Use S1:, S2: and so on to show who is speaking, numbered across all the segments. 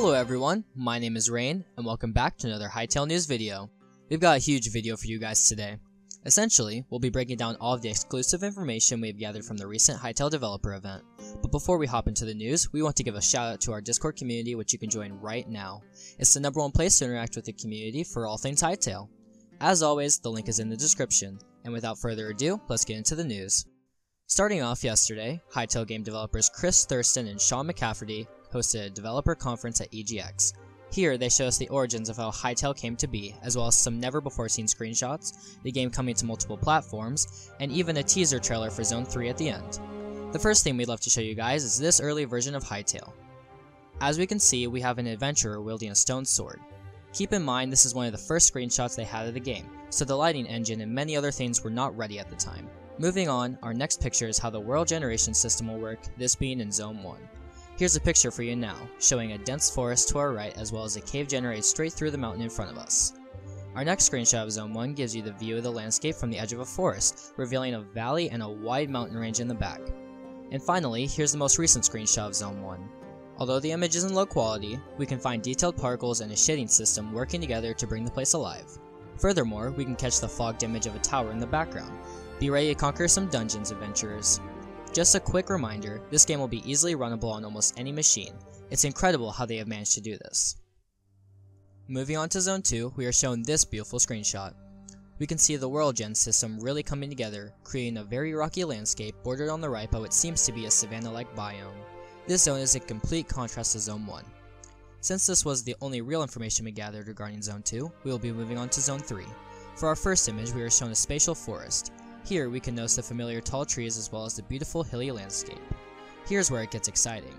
S1: Hello everyone, my name is Rain, and welcome back to another Hytale News video. We've got a huge video for you guys today. Essentially, we'll be breaking down all of the exclusive information we've gathered from the recent Hytale developer event. But before we hop into the news, we want to give a shout out to our Discord community which you can join right now. It's the number one place to interact with the community for all things Hytale. As always, the link is in the description. And without further ado, let's get into the news. Starting off yesterday, Hytale game developers Chris Thurston and Sean McCafferty hosted a developer conference at EGX. Here, they show us the origins of how Hytale came to be, as well as some never-before-seen screenshots, the game coming to multiple platforms, and even a teaser trailer for Zone 3 at the end. The first thing we'd love to show you guys is this early version of Hytale. As we can see, we have an adventurer wielding a stone sword. Keep in mind this is one of the first screenshots they had of the game, so the lighting engine and many other things were not ready at the time. Moving on, our next picture is how the world generation system will work, this being in Zone 1. Here's a picture for you now, showing a dense forest to our right as well as a cave generated straight through the mountain in front of us. Our next screenshot of Zone 1 gives you the view of the landscape from the edge of a forest, revealing a valley and a wide mountain range in the back. And finally, here's the most recent screenshot of Zone 1. Although the image is in low quality, we can find detailed particles and a shading system working together to bring the place alive. Furthermore, we can catch the fogged image of a tower in the background. Be ready to conquer some dungeons, adventurers. Just a quick reminder, this game will be easily runnable on almost any machine. It's incredible how they have managed to do this. Moving on to Zone 2, we are shown this beautiful screenshot. We can see the World Gen system really coming together, creating a very rocky landscape bordered on the right by what seems to be a savanna-like biome. This zone is a complete contrast to Zone 1. Since this was the only real information we gathered regarding Zone 2, we will be moving on to Zone 3. For our first image, we are shown a spatial forest. Here, we can notice the familiar tall trees as well as the beautiful hilly landscape. Here's where it gets exciting.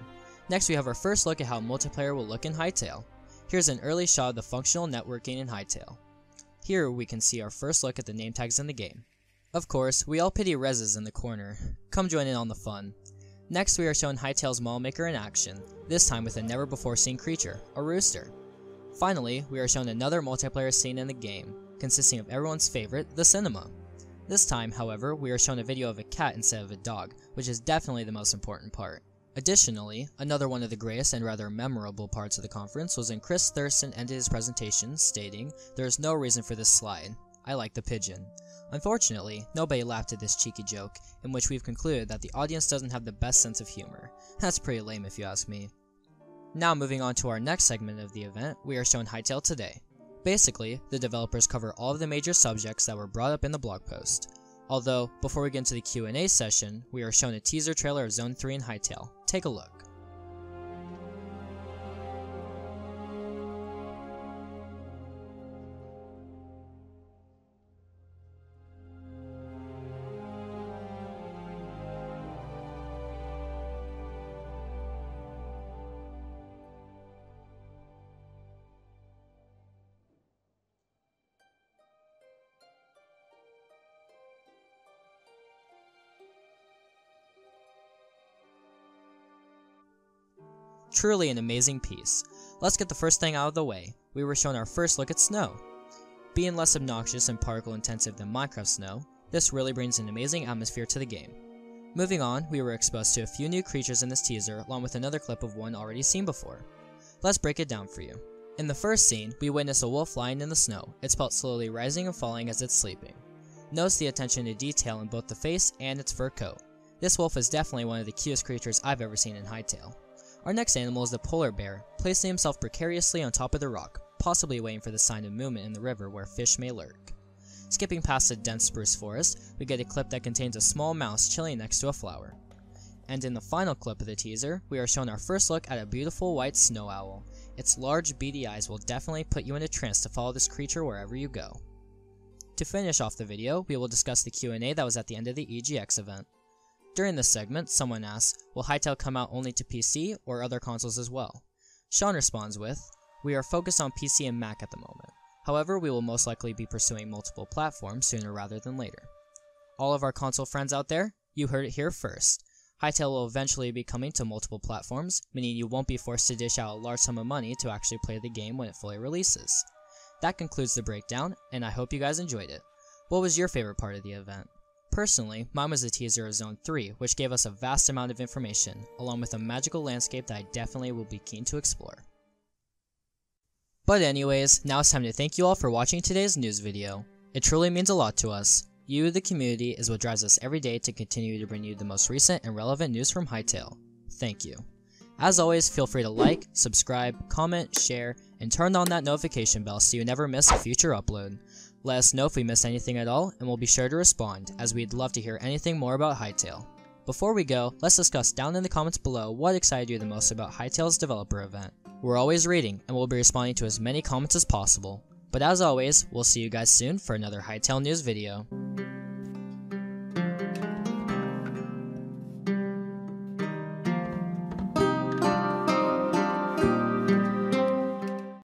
S1: Next, we have our first look at how multiplayer will look in Hytale. Here's an early shot of the functional networking in Hytale. Here, we can see our first look at the name tags in the game. Of course, we all pity Rezes in the corner. Come join in on the fun. Next, we are shown Hytale's Model Maker in action, this time with a never-before-seen creature, a rooster. Finally, we are shown another multiplayer scene in the game, consisting of everyone's favorite, the cinema. This time, however, we are shown a video of a cat instead of a dog, which is definitely the most important part. Additionally, another one of the greatest and rather memorable parts of the conference was when Chris Thurston ended his presentation, stating, There is no reason for this slide. I like the pigeon. Unfortunately, nobody laughed at this cheeky joke, in which we've concluded that the audience doesn't have the best sense of humor. That's pretty lame if you ask me. Now moving on to our next segment of the event, we are shown Hytale Today. Basically, the developers cover all of the major subjects that were brought up in the blog post. Although, before we get into the Q&A session, we are shown a teaser trailer of Zone 3 in Hytale. Take a look. Truly an amazing piece. Let's get the first thing out of the way. We were shown our first look at snow. Being less obnoxious and particle intensive than Minecraft snow, this really brings an amazing atmosphere to the game. Moving on, we were exposed to a few new creatures in this teaser along with another clip of one already seen before. Let's break it down for you. In the first scene, we witness a wolf lying in the snow, its pelt slowly rising and falling as it's sleeping. Notice the attention to detail in both the face and its fur coat. This wolf is definitely one of the cutest creatures I've ever seen in Hytale. Our next animal is the polar bear, placing himself precariously on top of the rock, possibly waiting for the sign of movement in the river where fish may lurk. Skipping past the dense spruce forest, we get a clip that contains a small mouse chilling next to a flower. And in the final clip of the teaser, we are shown our first look at a beautiful white snow owl. Its large beady eyes will definitely put you in a trance to follow this creature wherever you go. To finish off the video, we will discuss the Q&A that was at the end of the EGX event. During this segment, someone asks, will Hytale come out only to PC or other consoles as well? Sean responds with, we are focused on PC and Mac at the moment. However, we will most likely be pursuing multiple platforms sooner rather than later. All of our console friends out there, you heard it here first. Hytale will eventually be coming to multiple platforms, meaning you won't be forced to dish out a large sum of money to actually play the game when it fully releases. That concludes the breakdown, and I hope you guys enjoyed it. What was your favorite part of the event? Personally, mine was the teaser of Zone 3, which gave us a vast amount of information, along with a magical landscape that I definitely will be keen to explore. But anyways, now it's time to thank you all for watching today's news video. It truly means a lot to us. You, the community, is what drives us every day to continue to bring you the most recent and relevant news from Hytale. Thank you. As always, feel free to like, subscribe, comment, share, and turn on that notification bell so you never miss a future upload. Let us know if we missed anything at all, and we'll be sure to respond, as we'd love to hear anything more about Hytale. Before we go, let's discuss down in the comments below what excited you the most about Hytale's developer event. We're always reading, and we'll be responding to as many comments as possible. But as always, we'll see you guys soon for another Hytale News video.